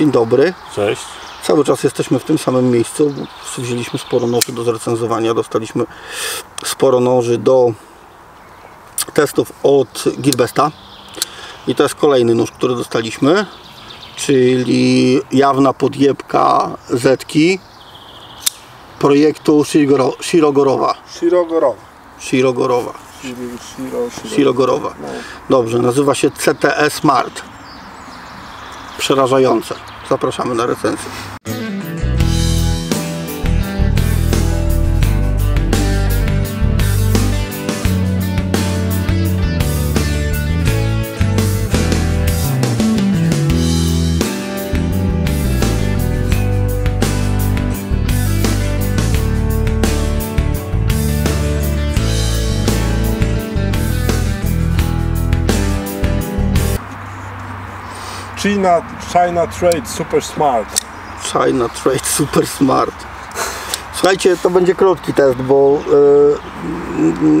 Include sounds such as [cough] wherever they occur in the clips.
Dzień dobry. Cześć. Cały czas jesteśmy w tym samym miejscu. Wzięliśmy sporo noży do zrecenzowania. Dostaliśmy sporo noży do testów od Gilbesta. I to jest kolejny nóż, który dostaliśmy. Czyli jawna podjebka Zetki projektu Shigoro, Shirogorowa. Shirogorowa. Shirogorowa. Shiro, Shiro, Shiro. Shirogorowa. Dobrze, nazywa się CTE Smart. Przerażające. Zapraszamy na recenzję. China, China Trade Super Smart. China Trade Super Smart. Słuchajcie, to będzie krótki test, bo,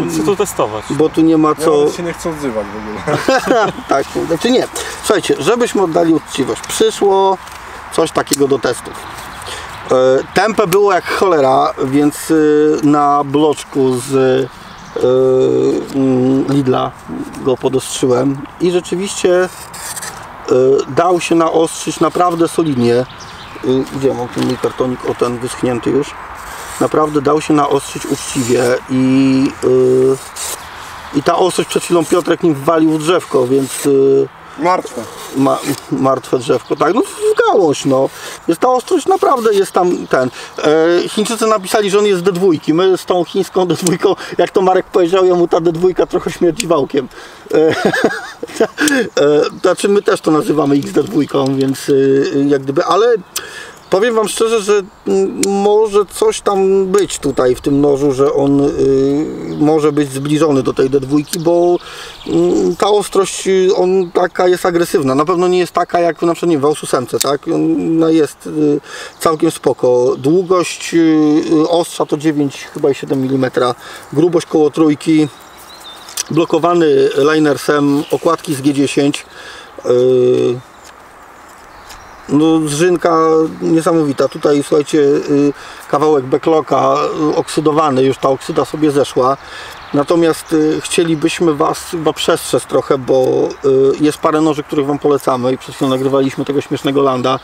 e, Co tu testować? bo tu nie ma Ja co. nawet się nie chcę odzywać w ogóle. [laughs] tak, znaczy nie. Słuchajcie, żebyśmy oddali uczciwość. Przyszło coś takiego do testów. E, Tempę było jak cholera, więc e, na bloczku z e, mm, Lidla go podostrzyłem i rzeczywiście dał się naostrzyć naprawdę solidnie. E, Gdzie mam ten kartonik? O, ten wyschnięty już. Naprawdę dał się naostrzyć uczciwie i, e, i ta ostrość przed chwilą Piotrek nim walił w drzewko, więc e, Martwe. ma, martwe drzewko, tak, no w gałąź, no. Jest ta ostrość, naprawdę jest tam ten. E, Chińczycy napisali, że on jest D2. My z tą chińską D2, jak to Marek powiedział, jemu ta D2 trochę śmierdzi wałkiem. E, [laughs] e, znaczy my też to nazywamy XD2, więc e, jak gdyby, ale powiem Wam szczerze, że może coś tam być tutaj w tym nożu, że on y, może być zbliżony do tej D2, bo mm, ta ostrość, y, on taka jest agresywna. Na pewno nie jest taka jak na przykład nie, w Aususemce, tak? Ona jest y, całkiem spoko. Długość y, y, ostrza to 9 chyba i 7 mm. Grubość koło trójki. Blokowany linersem, okładki z G10. y, no, zrzynka niesamowita. Tutaj słuchajcie, y, kawałek backlocka y, oksydowany, już ta oksyda sobie zeszła. Natomiast y, chcielibyśmy Was chyba przestrzec trochę, bo jest parę noży, których Wam polecamy i przed chwilą nagrywaliśmy tego śmiesznego landa,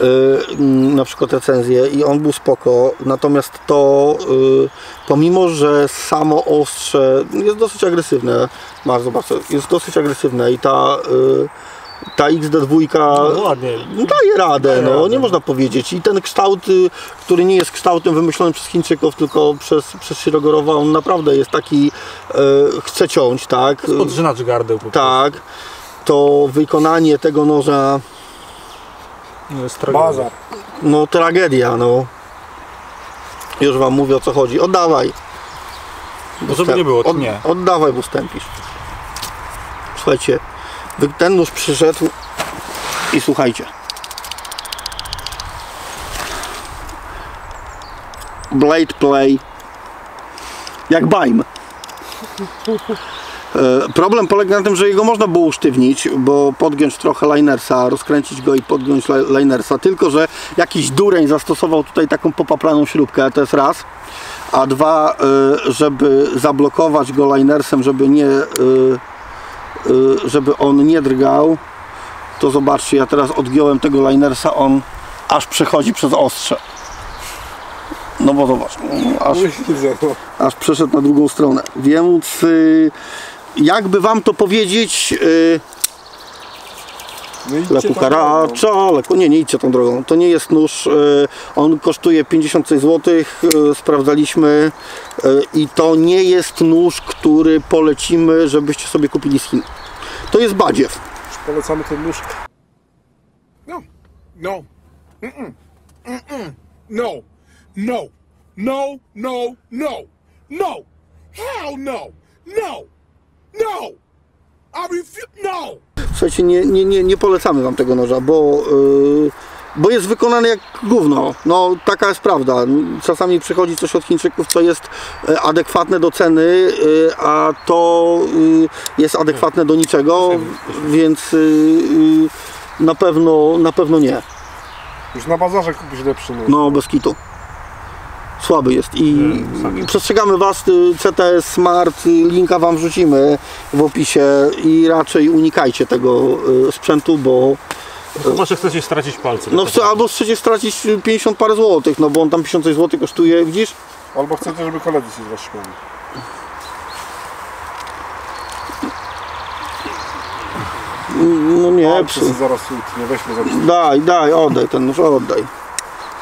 mm, na przykład recenzję i on był spoko. Natomiast to, pomimo, że samo ostrze jest dosyć agresywne, masz zobaczę, jest dosyć agresywne i ta ta XD2 No ładnie. no daje radę, Daje no radę. nie można powiedzieć. I ten kształt, y, który nie jest kształtem wymyślonym przez Chińczyków, tylko przez, przez Shirogorowa, on naprawdę jest taki, e, chce ciąć, tak? Podrzynacz gardeł po Tak. To wykonanie tego noża, prostu. No jest tragedia. Bazar. no tragedia, no. Już wam mówię o co chodzi. Oddawaj. No żeby nie było, to Od, nie. Oddawaj, bo stępisz. Słuchajcie, ten nóż przyszedł i słuchajcie. Blade Play jak Baim. E, Problem polega na tym, że jego można było usztywnić, bo podgiąć trochę linersa, rozkręcić go i podgiąć li- linersa, tylko że jakiś dureń zastosował tutaj taką popaplaną śrubkę, to jest raz. A dwa, e, żeby zablokować go linersem, żeby nie, e, żeby on nie drgał, to zobaczcie, ja teraz odgiąłem tego linersa, on aż przechodzi przez ostrze. No bo zobacz, aż no. aż przeszedł na drugą stronę. Więc y, jakby wam to powiedzieć, y, No idźcie leku tam, karacza, leku, nie, nie idźcie tą drogą. To nie jest nóż, y, on kosztuje 50 zł, y, sprawdzaliśmy y, i to nie jest nóż, który polecimy, żebyście sobie kupili z Chin. To jest badziew. Już Polecamy ten nóż. No, no, Mm-mm. Mm-mm. no, no, no, no, no, no, hell no, no, no, I refuse, no. Słuchajcie, nie, nie, nie, nie polecamy wam tego noża, bo y, bo jest wykonany jak gówno. No taka jest prawda. Czasami przychodzi coś od Chińczyków, co jest e, adekwatne do ceny, e, a to y, jest adekwatne do niczego, więc na pewno, na pewno nie. Już na bazarze kupisz lepszy. No, bez kitu. Słaby jest i, i przestrzegamy Was, y, CTS Smart, y, linka Wam wrzucimy w opisie i raczej unikajcie tego y, sprzętu, bo Chyba, że chcecie stracić palce. no chcę, albo chcecie stracić y, 50 parę złotych, no bo on tam 50 złotych kosztuje, widzisz? Albo chcecie, żeby koledzy się z was śmiali. No nie, się zaraz utnie, weźmy za daj, daj, oddaj ten nóż, oddaj.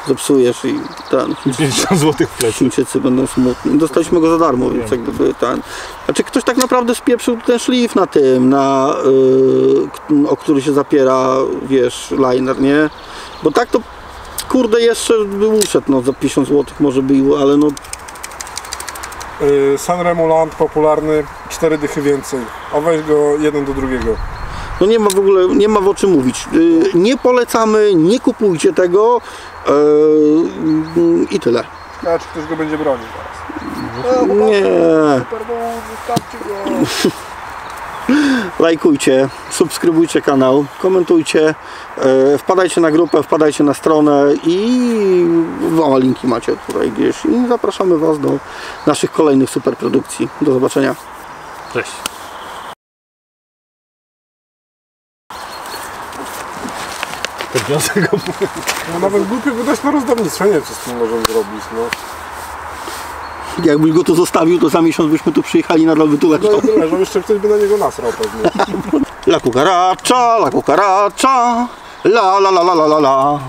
Zepsujesz i ten, 50 zł w plecy. Chińczycy będą smutni. Dostaliśmy go za darmo, więc jakby by ten. Znaczy ktoś tak naprawdę spieprzył ten szlif na tym, na yy, o który się zapiera, wiesz, liner, nie? Bo tak to kurde jeszcze by uszedł, no za 50 zł może był, ale no Yy, Sanremo Land popularny, cztery dychy więcej. A weź go jeden do drugiego. No nie ma w ogóle, nie ma o czym mówić. Yy, Nie polecamy, nie kupujcie tego yy, i tyle. Ciekawe, czy ktoś go będzie bronił teraz. Nie. Super nóż, zostawcie go. [laughs] Lajkujcie, subskrybujcie kanał, komentujcie, e, wpadajcie na grupę, wpadajcie na stronę i wam linki macie tutaj gdzieś i zapraszamy Was do naszych kolejnych super produkcji. Do zobaczenia. Cześć. Podniosę go. No nawet głupio go dać na rozdawnictwo, nie wiem co z tym możemy zrobić, no. Jakbyś go tu zostawił, to za miesiąc byśmy tu przyjechali nadal by tu No i tyle, że jeszcze ktoś by na niego nasrał pewnie. [laughs] La cucaracha, la cucaracha, la la la la la la la.